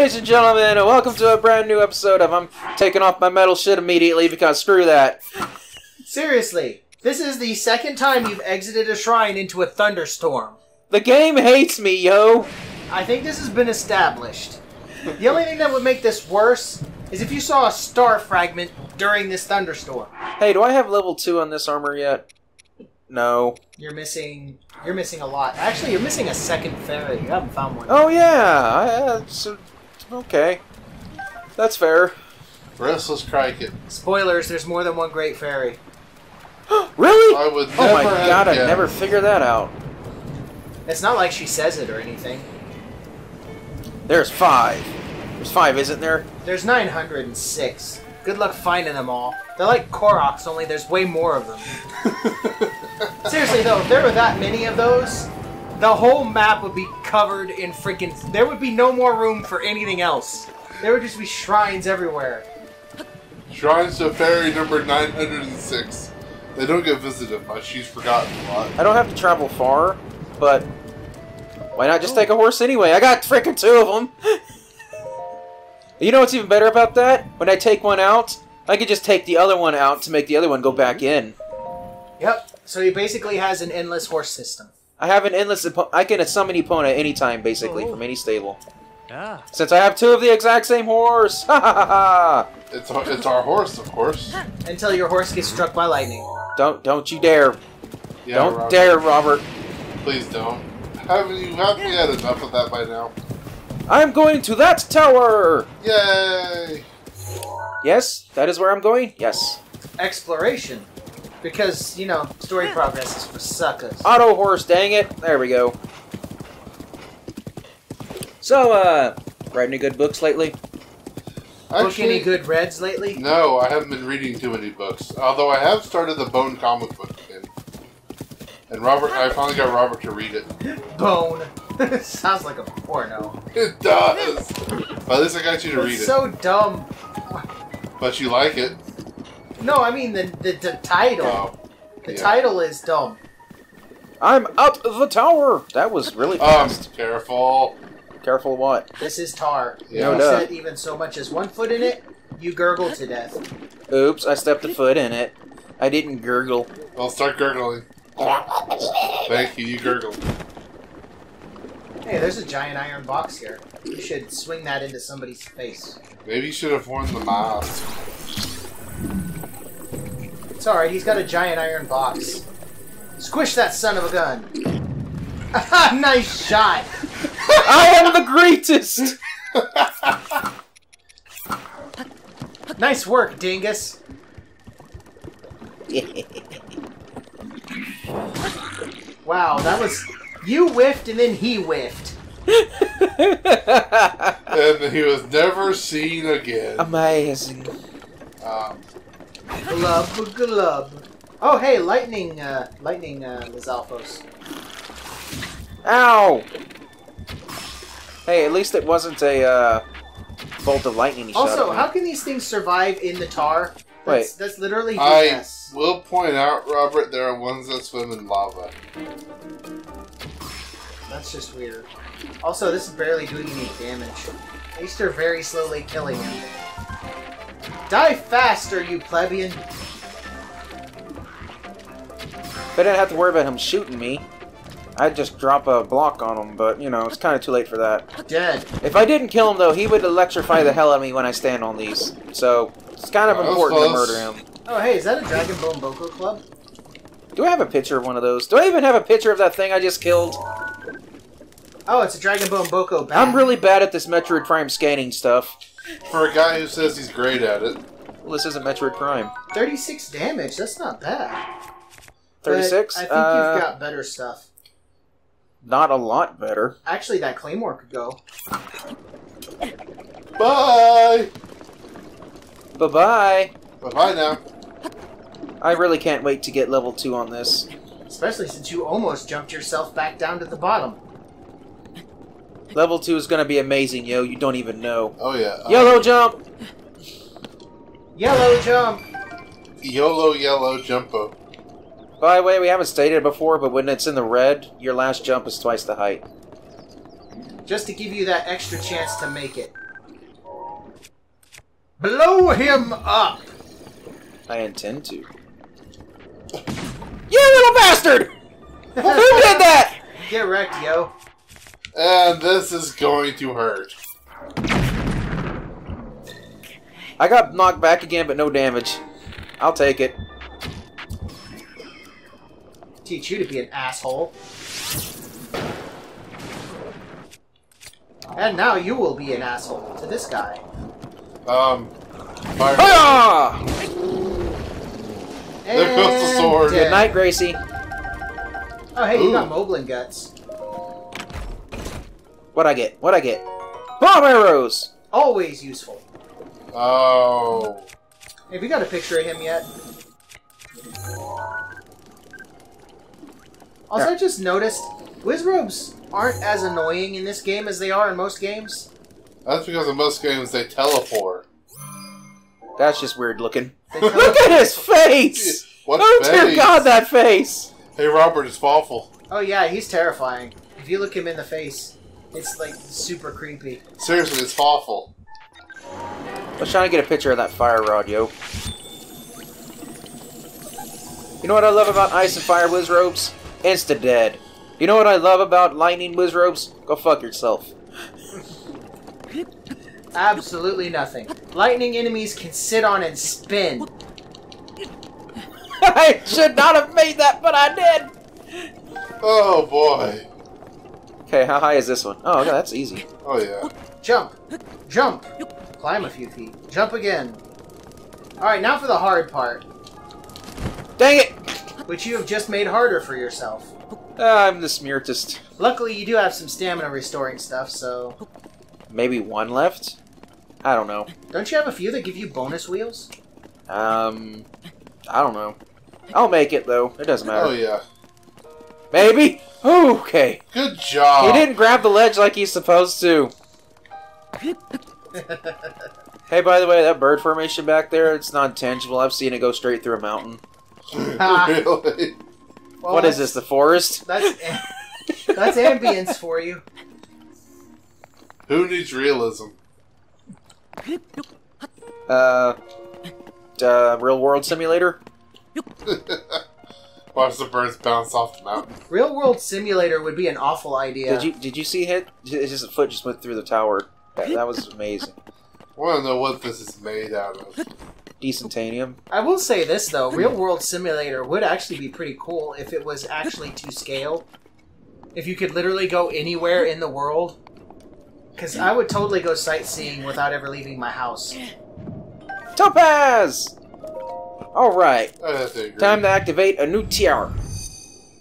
ladies and gentlemen, and welcome to a brand new episode of I'm taking off my metal shit immediately because screw that. Seriously, this is the second time you've exited a shrine into a thunderstorm. The game hates me, yo. I think this has been established. The only thing that would make this worse is if you saw a star fragment during this thunderstorm. Hey, do I have level two on this armor yet? No. You're missing. You're missing a lot. Actually, you're missing a second fairy. You haven't found one. Oh yeah. I, uh, so, okay. That's fair. Restless Cricket. Spoilers: There's more than one great fairy. really? I would Oh my never have god! I guessed. never figured that out. It's not like she says it or anything. There's five. There's five, isn't there? There's 906. Good luck finding them all. They're like Koroks, only there's way more of them. Seriously though, if there were that many of those, the whole map would be covered in freaking. There would be no more room for anything else. There would just be shrines everywhere. Shrines to Fairy number 906. They don't get visited much. She's forgotten a lot. I don't have to travel far, but why not just take a horse anyway? I got freaking two of them. you know what's even better about that? When I take one out, I could just take the other one out to make the other one go back in. Yep. So he basically has an endless horse system. I have an endless. I can summon Epona anytime, basically, from any stable. Ah, Since I have two of the exact same horse. Ha ha ha ha! It's our, it's our horse, of course. Until your horse gets struck by lightning. Don't don't you dare! Yeah, don't Robert, dare, Robert! Please don't. Haven't you haven't we had enough of that by now? I'm going to that tower. Yay! Yes, that is where I'm going. Yes. Exploration. Because, you know, story progress is for suckers. Auto horse, dang it. There we go. So, uh, read any good books lately? Book any good reds lately? No, I haven't been reading too many books. Although I have started the Bone comic book again. And Robert, I finally got Robert to read it. Bone. Sounds like a porno. It does. But at least I got you to read It's it. so dumb. But you like it. No, I mean the the, the title. Oh. the yeah. title is dumb. I'm up the tower. That was really Um, fast. careful. Careful what? This is tar. Yeah. If you duh. set even so much as one foot in it, you gurgle to death. Oops, I stepped a foot in it. I didn't gurgle. I'll start gurgling. Thank you, you gurgled. Hey, there's a giant iron box here. You should swing that into somebody's face. Maybe you should have worn the mask. It's alright, he's got a giant iron box. Squish that son of a gun. nice shot! I am the greatest. Nice work, dingus. Wow, that was. You whiffed and then he whiffed. And he was never seen again. Amazing. Um, Glub glub. Oh hey, lightning uh lightning uh Lizalfos. Ow! Hey, at least it wasn't a uh, bolt of lightning he shot Also, at how me. can these things survive in the tar? That's, that's literally I yes. will point out, Robert, there are ones that swim in lava. That's just weird. Also, this is barely doing any damage. At least they're very slowly killing him. Die faster, you plebeian! If I didn't have to worry about him shooting me, I'd just drop a block on him, but, you know, it's kind of too late for that. Dead. If I didn't kill him, though, he would electrify the hell out of me when I stand on these. So, it's kind of That was important to murder him. Oh hey, is that a Dragon Bone Boko Club? Do I have a picture of one of those? Do I even have a picture of that thing I just killed? Oh, it's a Dragon Bone Boko bat. I'm really bad at this Metroid Prime scanning stuff. For a guy who says he's great at it. Well, this isn't Metroid Prime. 36 damage, that's not bad. 36? I think uh, you've got better stuff. Not a lot better. Actually, that Claymore could go. Bye! Bye-bye. Bye bye now. I really can't wait to get level 2 on this. Especially since you almost jumped yourself back down to the bottom. Level 2 is gonna be amazing, yo. You don't even know. Oh yeah. Yellow um, jump! Yellow jump! YOLO yellow jumpo. By the way, we haven't stated it before, but when it's in the red, your last jump is twice the height. Just to give you that extra chance to make it. Blow him up! I intend to. You little bastard! Who did that? Get wrecked, yo. And this is going to hurt. I got knocked back again, but no damage. I'll take it. Teach you to be an asshole. And now you will be an asshole to this guy. Um, fire. Hiya! There goes the sword. dead. Good night, Gracie. Oh, hey, you got Ooh. Moblin guts. What I get? What I get? Bomb arrows! Always useful. Oh. Have you got a picture of him yet? Also, I just noticed Wizrobes aren't as annoying in this game as they are in most games. That's because in most games they teleport. That's just weird looking. Look at his face! What oh dear? God, that face! Hey, Robert, it's awful. oh yeah, he's terrifying. If you look him in the face, it's like super creepy. Seriously, it's awful. I was trying to get a picture of that fire rod, yo. You know what I love about ice and fire Wizrobes? Insta dead. You know what I love about lightning Wizrobes? Go fuck yourself. Absolutely nothing. Lightning enemies can sit on and spin. I should not have made that, but I did! Oh boy. Okay, how high is this one? Oh, okay, that's easy. Oh yeah. Jump. Jump. Climb a few feet. Jump again. Alright, now for the hard part, Dang it! which you have just made harder for yourself. Ah, I'm the smeartist. Luckily, you do have some stamina restoring stuff, so... Maybe one left? I don't know. Don't you have a few that give you bonus wheels? Um, I don't know. I'll make it, though. It doesn't matter. Oh yeah. Maybe? Okay. Good job. He didn't grab the ledge like he's supposed to. Hey, by the way, that bird formation back there, it's not tangible. I've seen it go straight through a mountain. really? Well, what is this, the forest? That's that's ambience for you. Who needs realism? Uh, uh, real world simulator? Watch the birds bounce off the mountain. Real world simulator would be an awful idea. Did you did you see it? It's just a foot just went through the tower. That, that was amazing. I want to know what this is made out of. Decentanium. I will say this though, real world simulator would actually be pretty cool if it was actually to scale. If you could literally go anywhere in the world. Because I would totally go sightseeing without ever leaving my house. Topaz! Alright, I have to agree. time to activate a new tiara.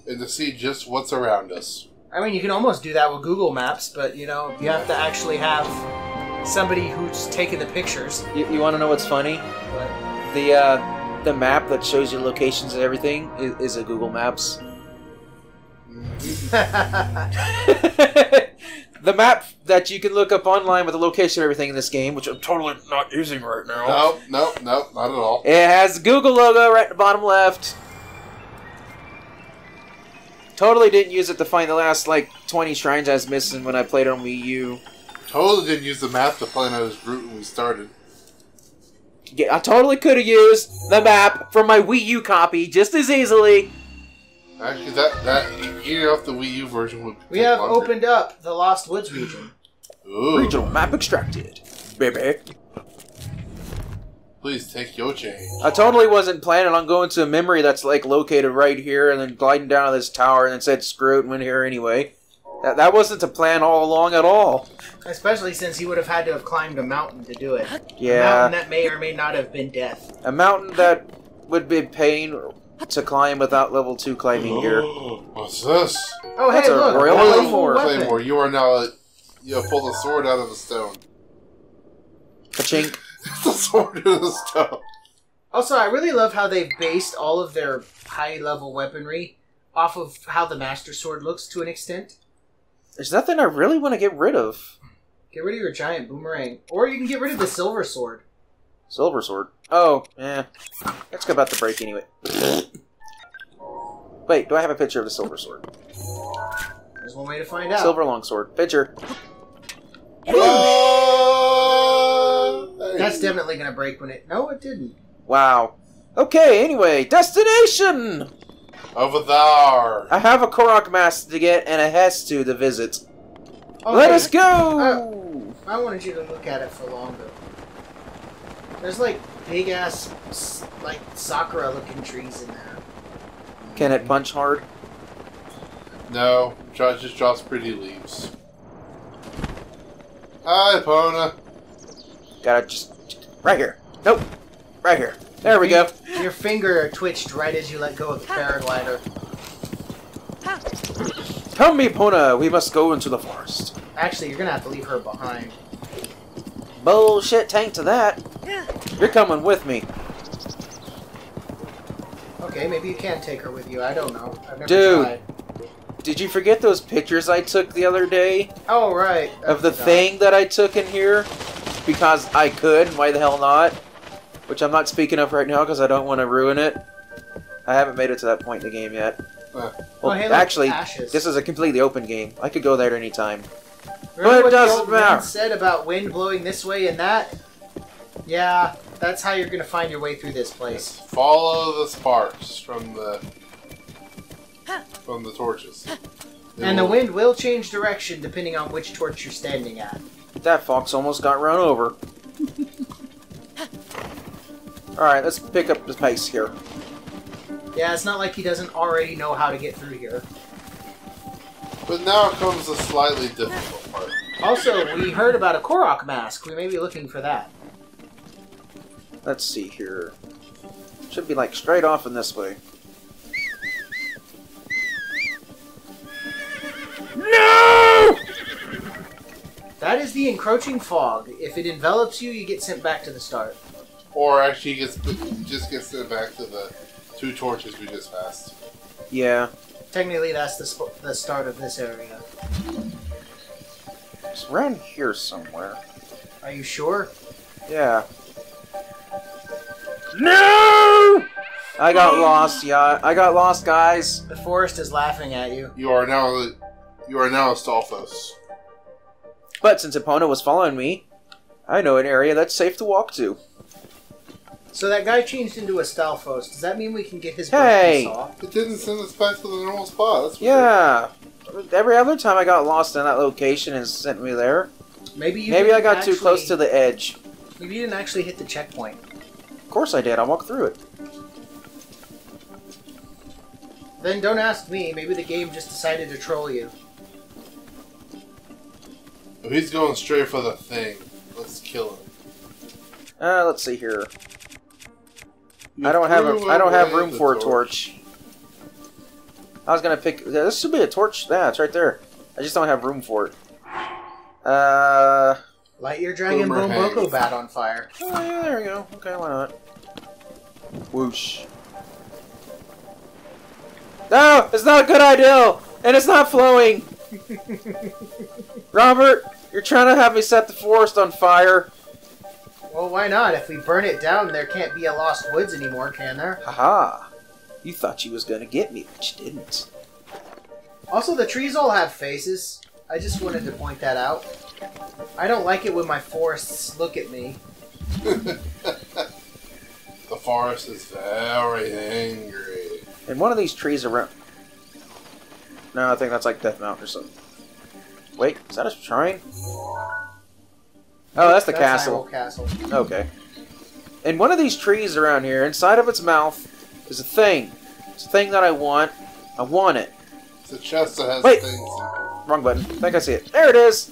and to see just what's around us. I mean, you can almost do that with Google Maps, but you know, you have to actually have somebody who's taking the pictures. You, you want to know what's funny? But The uh, the map that shows you locations and everything is, is a Google Maps. the map that you can look up online with the location of everything in this game, which I'm totally not using right now. Nope, nope, nope, not at all. It has the Google logo right at the bottom left. Totally didn't use it to find the last like 20 shrines I was missing when I played on Wii U. Totally didn't use the map to plan out his route when we started. Yeah, I totally could have used the map from my Wii U copy just as easily. Actually, that that eating off the Wii U version would. we have longer. opened up the Lost Woods region. Ooh, Regional map extracted. Baby. please take your change. I totally wasn't planning on going to a memory that's like located right here and then gliding down to this tower and then said screw it and went here anyway. That, that wasn't the plan all along at all. Especially since he would have had to have climbed a mountain to do it. Yeah. A mountain that may or may not have been death. A mountain that would be pain to climb without level 2 climbing gear. What's this? Oh, That's hey, a look! royal a playful claymore. Claymore, you are now. A, you have pulled a sword out of the stone. Ka-chink. the sword out of the stone. Also, I really love how they've based all of their high level weaponry off of how the Master Sword looks to an extent. There's nothing I really want to get rid of. Get rid of your giant boomerang. Or you can get rid of the silver sword. Silver sword. Oh, yeah. That's about to break anyway. Wait, do I have a picture of the silver sword? There's one way to find out. Silver longsword. Picture. Oh, That's That's definitely gonna break when it. No, it didn't. Wow. Okay, anyway, destination! Over there. I have a Korok mask to get and a Hestu to visit. Okay, Let us go! Uh, I wanted you to look at it for longer. There's like big ass, like Sakura looking trees in there. Can it punch hard? No, jo- just drops pretty leaves. Hi, Pona. Gotta just. Right here. Nope. Right here. There we go. Your finger twitched right as you let go of the paraglider. Come, me, Pona. We must go into the forest. Actually, you're gonna have to leave her behind. Bullshit tank to that. You're coming with me. Okay, maybe you can take her with you. I don't know. I've never Dude. tried. Did you forget those pictures I took the other day Oh right. Of the thing that I took in here? Because I could. Why the hell not? Which I'm not speaking of right now because I don't want to ruin it. I haven't made it to that point in the game yet. Well, Oh, hey, actually, ashes. this is a completely open game. I could go there at any time. Remember But it what doesn't the old man matter. said about wind blowing this way and that? Yeah, that's how you're gonna find your way through this place. Follow the sparks from the from the torches. They And the wind will change direction depending on which torch you're standing at. That fox almost got run over. Alright, let's pick up the pace here. Yeah, it's not like he doesn't already know how to get through here. But now comes the slightly difficult part. Also, we heard about a Korok mask. We may be looking for that. Let's see here. Should be like straight off in this way. No! That is the encroaching fog. If it envelops you, you get sent back to the start. Or actually gets just gets it back to the two torches we just passed. Yeah, Technically, that's the, sp- the start of this area. it's around here somewhere. Are you sure? Yeah. No! I got lost, yeah. I got lost, guys. The forest is laughing at you. You are now you are now a Stalfos. But since Epona was following me, I know an area that's safe to walk to. So that guy changed into a Stalfos. Does that mean we can get his Hey! birthday saw? It didn't send us back to the normal spot. That's weird. Yeah. Every other time I got lost in that location and sent me there. Maybe you Maybe I didn't got too close to the edge. Maybe you didn't actually hit the checkpoint. Of course I did. I walked through it. Then don't ask me. Maybe the game just decided to troll you. If he's going straight for the thing, let's kill him. Uh, let's see here. I don't have a, I don't have room for a torch. I was gonna pick. This should be a torch. Yeah, it's right there. I just don't have room for it. Uh. Light your Dragon Bone Boomerang. Boko bat on fire. Oh, yeah, there we go. Okay, why not? Whoosh. No, it's not a good idea, and it's not flowing. Robert, you're trying to have me set the forest on fire. Well, why not? If we burn it down, there can't be a Lost Woods anymore, can there? Haha. You thought you was gonna get me, but you didn't. Also, the trees all have faces. I just wanted to point that out. I don't like it when my forests look at me. the forest is very angry. And one of these trees around. No, I think that's like Death Mountain or something. Wait, is that a shrine? Oh, that's the castle. Castle. Okay. And one of these trees around here, inside of its mouth, is a thing. It's a thing that I want. I want it. It's a chest that has Wait. things. Wrong button. I think I see it. There it is.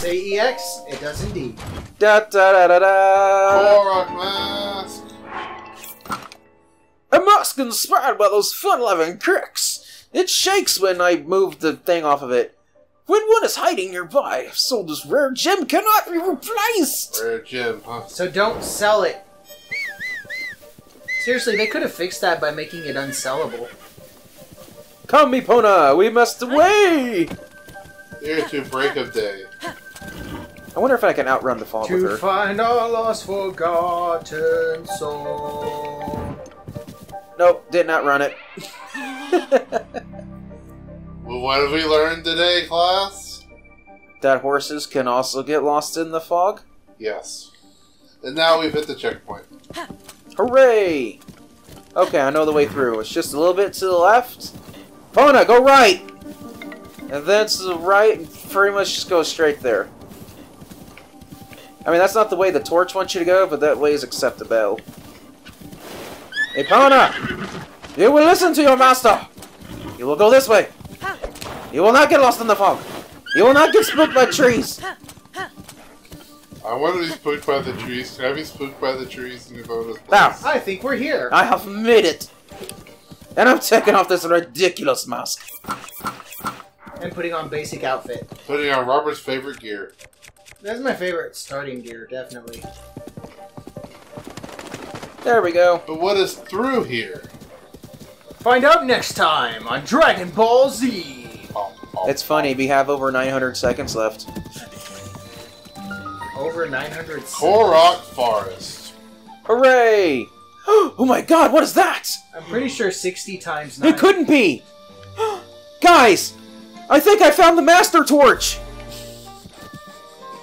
Say EX, it does indeed. Da da da da da. Korok mask. A mask inspired by those fun-loving Koroks. It shakes when I move the thing off of it. When one is hiding nearby, so this rare gem cannot be replaced. Rare gem, huh? So don't sell it. Seriously, they could have fixed that by making it unsellable. Come, Epona, we must away. Here to break of day. I wonder if I can outrun the fall with To find our lost forgotten soul. Nope, did not run it. Well, what have we learned today, class? that horses can also get lost in the fog? Yes. And now we've hit the checkpoint. Hooray! Okay, I know the way through. It's just a little bit to the left. Pona, go right! And then to the right, and pretty much just go straight there. I mean, that's not the way the torch wants you to go, but that way is acceptable. Hey, Pona! You will listen to your master! You will go this way! You will not get lost in the fog! You will not get spooked by trees! I want to be spooked by the trees. Can I be spooked by the trees in Avoda's place? Now, I think we're here. I have made it! And I'm taking off this ridiculous mask. And putting on basic outfit. Putting on Robert's favorite gear. That's my favorite starting gear, definitely. There we go. But what is through here? Find out next time on Dragon Ball Z. Oh, oh, It's funny, we have over 900 seconds left. Over 900. Korok Forest. Hooray! Oh my god, what is that? I'm pretty sure 60 times 9. It couldn't be! Guys! I think I found the Master Torch!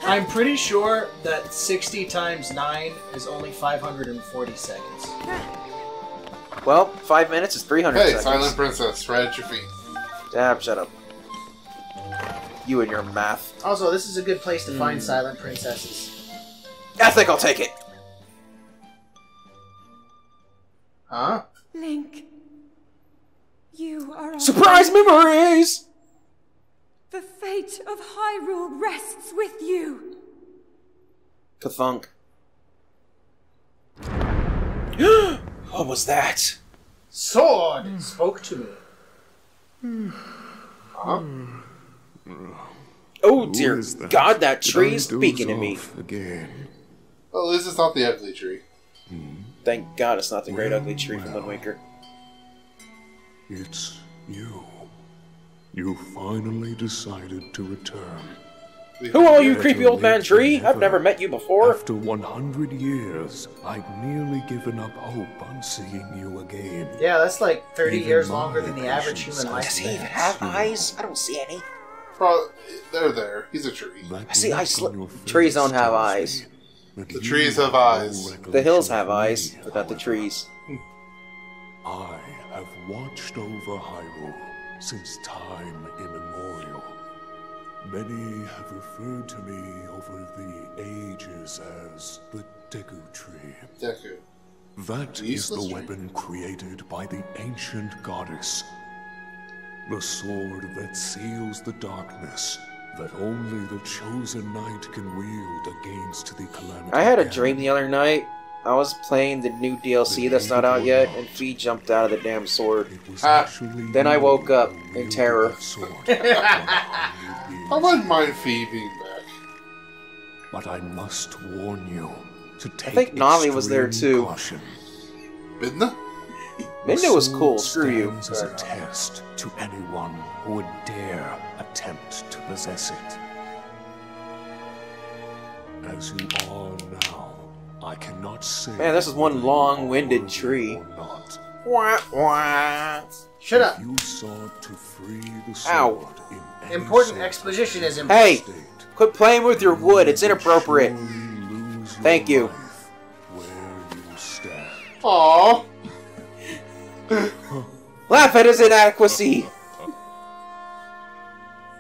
I'm pretty sure that 60 times 9 is only 540 seconds. Well, five minutes is 300 Hey, seconds. Silent Princess, right at your feet. Dab, shut up. You and your math. Also, this is a good place to find hmm. silent princesses. I think I'll take it. Huh? Link, you are Surprise memories! The fate of Hyrule rests with you. Kathunk. what was that? Sword spoke to me. Huh? Oh Who dear is that? God, that tree is speaking to me. Again. Well, at least it's not the ugly tree. Thank God it's not the great mm, ugly tree from Wind Waker. It's you. You finally decided to return. Who are you, creepy old man tree? I've never. never met you before. After 100 years, I'd nearly given up hope on seeing you again. Yeah, that's like 30 Even years longer than the average human has Does he even have eyes? I don't see any. Pro- they're there. He's a tree. That I see look eyes- on trees don't have eyes. The trees have have eyes. The hills have eyes, me, but not the trees. I have watched over Hyrule since time immemorial. Many have referred to me over the ages as the Deku Tree. Deku. That is Useless the tree. weapon created by the ancient goddess. The sword that seals the darkness that only the chosen knight can wield against the calamity. I had a dream the other night. I was playing the new DLC that's not out yet, and Fi jumped out of the damn sword. It Ah. Then I woke up in terror. I wouldn't mind Fi being back. But I must warn you to take I think Navi was there extreme too. Caution. Midna? Minda was cool, screw you. stands as a test to anyone who would dare attempt to possess it. As you are now, I cannot say. Man, this is one long-winded tree. Or not. Wah, wah. Shut up. You sought to free the Ow. sword in Important exposition is important. Hey, state. quit playing with your wood. It's You would inappropriate. surely Thank you. Where you stand. Aww. Laugh at his inadequacy.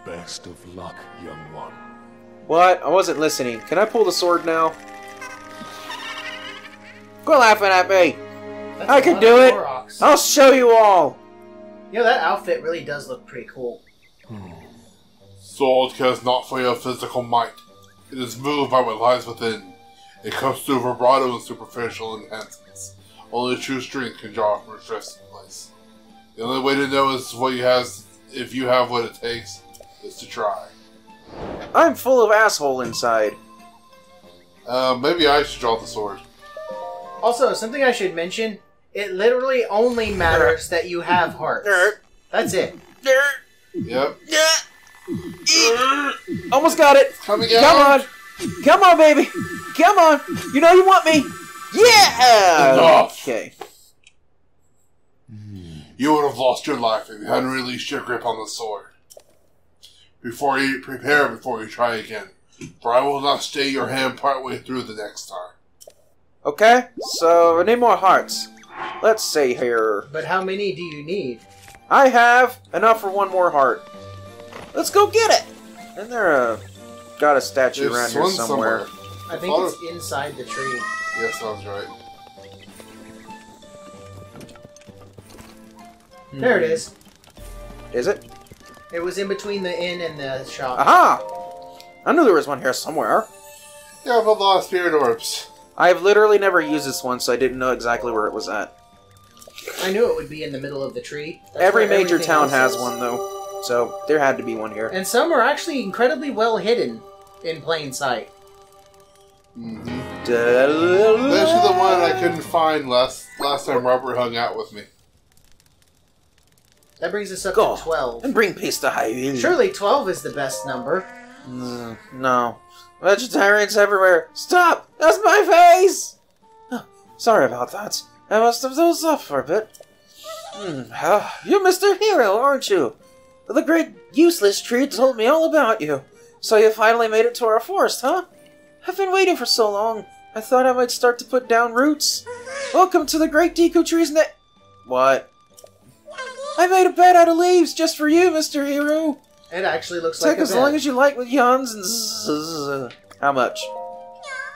Best of luck, young one. What? I wasn't listening. Can I pull the sword now? Quit laughing at me. That's I a can do it. Koroks. I'll show you all. You know, that outfit really does look pretty cool. Sword cares not for your physical might. It is moved by what lies within. It comes through vibrato and superficial enhancements. Only true strength can draw from its resting place. The only way to know is what you have, if you have what it takes, is to try. I'm full of asshole inside. Uh, maybe I should draw the sword. Also, something I should mention, it literally only matters that you have hearts. That's it. Yep. Almost got it. Coming Come on. Come on, baby. Come on. You know you want me. Yeah. Enough. Okay. You would have lost your life if you hadn't released your grip on the sword. before you prepare before you try again. For I will not stay your hand partway through the next time. Okay, so I need more hearts. Let's see here. But how many do you need? I have enough for one more heart. Let's go get it. Isn't there a got a statue There's around here one somewhere? I think it's inside the tree. Yes, sounds right. There it hmm. is. Is it? It was in between the inn and the shop. Aha! I knew there was one here somewhere. Yeah, but a lot of spirit orbs. I've literally never used this one, so I didn't know exactly where it was at. I knew it would be in the middle of the tree. That's Every major town has is. one, though, so there had to be one here. And some are actually incredibly well hidden in plain sight. Mm-hmm. Especially the one I couldn't find last last time Robert hung out with me. That brings us up Go. to 12. And bring peace to Hyrule. Surely 12 is the best number. Mm, no. Vegetarians everywhere. Stop! That's my face! Oh, sorry about that. I must have dozed off for a bit. Hmm. ah, you're Mr. Hero, aren't you? The great useless tree told me all about you. So you finally made it to our forest, huh? I've been waiting for so long. I thought I might start to put down roots. Welcome to the great Deku tree's ne- What? I made a bed out of leaves just for you, Mr. Hero. It actually looks like Take a as bed. long as you like with yawns and zzz. How much?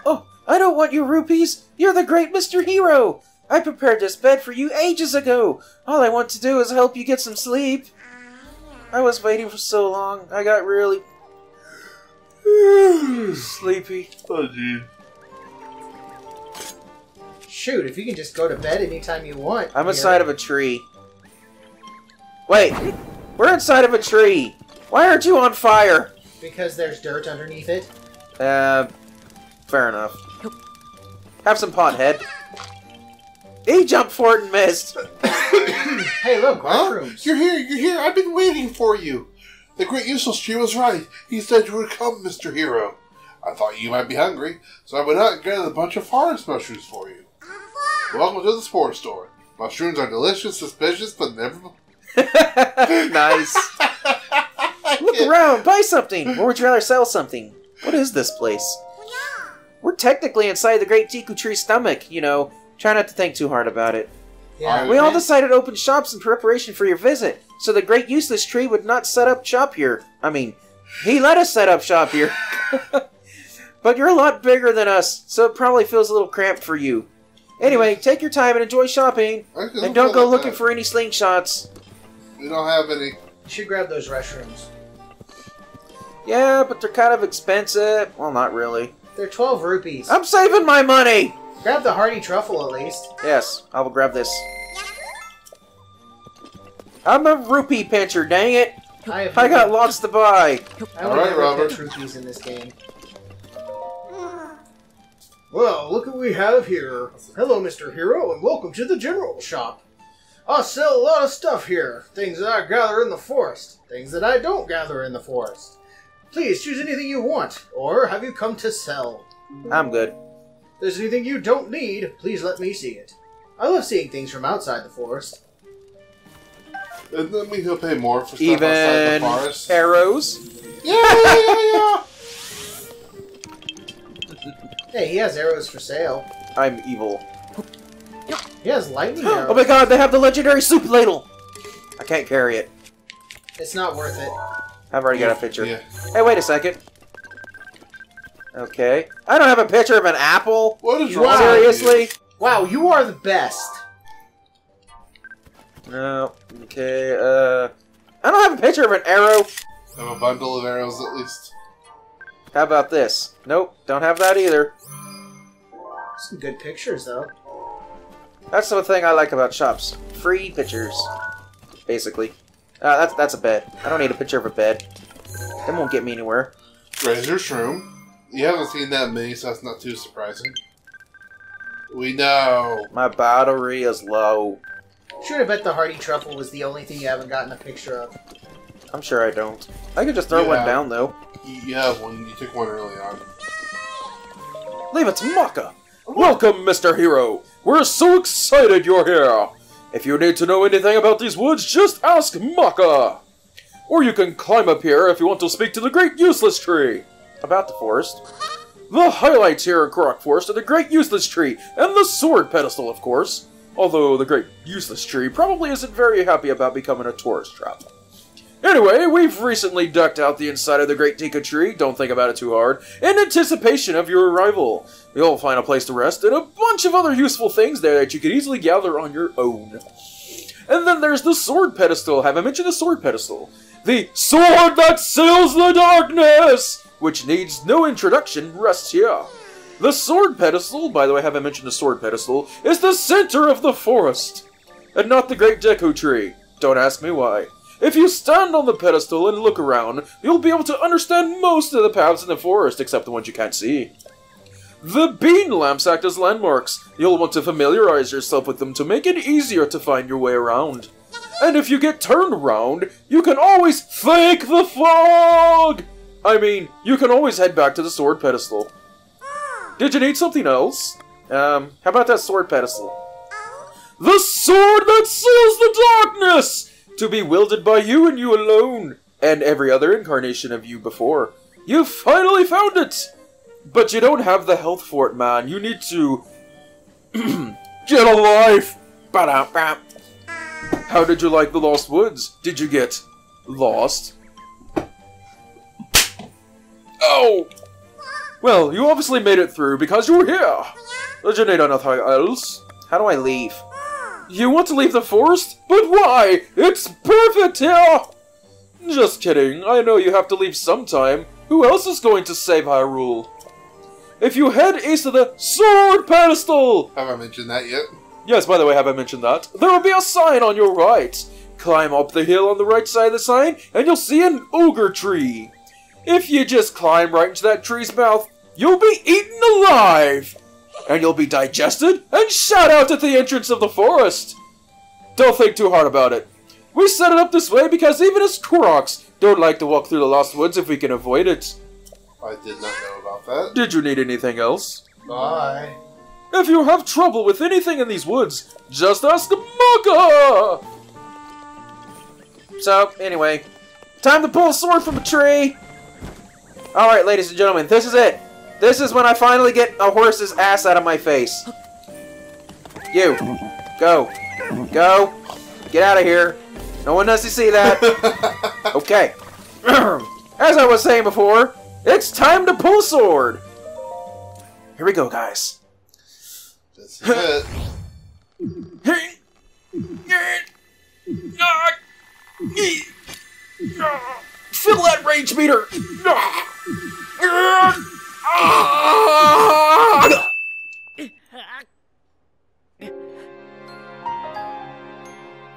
Oh, I don't want your rupees. You're the great Mr. Hero. I prepared this bed for you ages ago. All I want to do is help you get some sleep. I was waiting for so long. I got really sleepy. Oh, gee. Shoot, if you can just go to bed anytime you want. I'm inside of a tree. Wait, we're inside of a tree. Why aren't you on fire? Because there's dirt underneath it. Uh, fair enough. Have some pothead. He jumped for it and missed. Hey, look, Huh? mushrooms. You're here, you're here. I've been waiting for you. The great useless tree was right. He said you would come, Mr. Hero. I thought you might be hungry, so I went out and gathered a bunch of forest mushrooms for you. Welcome to the sports store. Mushrooms are delicious, suspicious, but never. nice. Look around, buy something. Or would you rather sell something? What is this place? We're technically inside the Great Deku Tree's stomach, you know. Try not to think too hard about it. Yeah. We all decided to open shops in preparation for your visit, so the Great Useless Tree would not set up shop here. I mean, he let us set up shop here. but you're a lot bigger than us, so it probably feels a little cramped for you. Anyway, take your time and enjoy shopping, and don't go like looking that. for any slingshots. We don't have any. You should grab those Rushrooms. Yeah, but they're kind of expensive. Well, not really. They're 12 rupees. I'm saving my money! Grab the hearty truffle at least. Yes, I will grab this. I'm a rupee pincher, dang it! I, have I got lots to buy. I would Alright, never Robert. rupees in this game. Well, look what we have here. Hello, Mr. Hero, and welcome to the general shop. I sell a lot of stuff here. Things that I gather in the forest. Things that I don't gather in the forest. Please choose anything you want, or have you come to sell? I'm good. If there's anything you don't need, please let me see it. I love seeing things from outside the forest. Doesn't that mean he'll pay more for stuff outside the Even forest? arrows. Yeah, yeah, yeah, yeah. Hey, he has arrows for sale. I'm evil. He has lightning oh arrows. Oh my god, they have the legendary soup ladle! I can't carry it. It's not worth it. I've already got a picture. Yeah. Hey, wait a second. Okay. I don't have a picture of an apple. What is wrong? Seriously? Wow, you are the best. No. Okay, uh... I don't have a picture of an arrow. you? Have a bundle of arrows at least. How about this? Nope, don't have that either. Some good pictures, though. That's the thing I like about shops. Free pictures. Basically. Uh, that's that's a bed. I don't need a picture of a bed. That won't get me anywhere. Razorshroom. You haven't seen that many, so that's not too surprising. We know. My battery is low. Sure have bet the Hearty Truffle was the only thing you haven't gotten a picture of. I'm sure I don't. I could just throw one Yeah. down though. You you have one. You took one early on. Leave it to Maka. Welcome, Mr. Hero. We're so excited you're here. If you need to know anything about these woods, just ask Maka. Or you can climb up here if you want to speak to the Great Useless Tree. About the forest. The highlights here in Korok Forest are the Great Useless Tree and the Sword Pedestal, of course. Although the Great Useless Tree probably isn't very happy about becoming a tourist trap. Anyway, we've recently ducked out the inside of the Great Deku Tree, don't think about it too hard, in anticipation of your arrival. You'll find a place to rest and a bunch of other useful things there that you could easily gather on your own. And then there's the Sword Pedestal. Have I mentioned the Sword Pedestal? The sword that seals the darkness! Which needs no introduction, rests here. The Sword Pedestal, by the way, I have I mentioned the Sword Pedestal, is the center of the forest. And not the Great Deku Tree. Don't ask me why. If you stand on the pedestal and look around, you'll be able to understand most of the paths in the forest, except the ones you can't see. The bean lamps act as landmarks. You'll want to familiarize yourself with them to make it easier to find your way around. And if you get turned around, you can always thank the fog! I mean, you can always head back to the sword pedestal. Did you need something else? Um, how about that sword pedestal? The sword that seals the darkness! To be wielded by you and you alone, and every other incarnation of you before. You finally found it! But you don't have the health for it, man. You need to... get a life! Ba-da-ba. How did you like the Lost Woods? Did you get lost? Oh! Well, you obviously made it through because you were here. Did you need anything else? How do I leave? You want to leave the forest? But why? It's perfect here! Just kidding. I know you have to leave sometime. Who else is going to save Hyrule? If you head east of the Sword Pedestal! Have I mentioned that yet? Yes, by the way, have I mentioned that? There will be a sign on your right. Climb up the hill on the right side of the sign, and you'll see an ogre tree. If you just climb right into that tree's mouth, you'll be eaten alive! And you'll be digested and shot out at the entrance of the forest! Don't think too hard about it. We set it up this way because even us Koroks don't like to walk through the Lost Woods if we can avoid it. I did not know about that. Did you need anything else? Bye. If you have trouble with anything in these woods, just ask Maka! So, anyway, time to pull a sword from a tree! Alright, ladies and gentlemen, this is it! This is when I finally get a horse's ass out of my face. You, go. Go. Get out of here. No one does to see that. Okay. As I was saying before, it's time to pull sword! Here we go, guys. Feel that rage meter!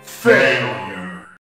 Fail.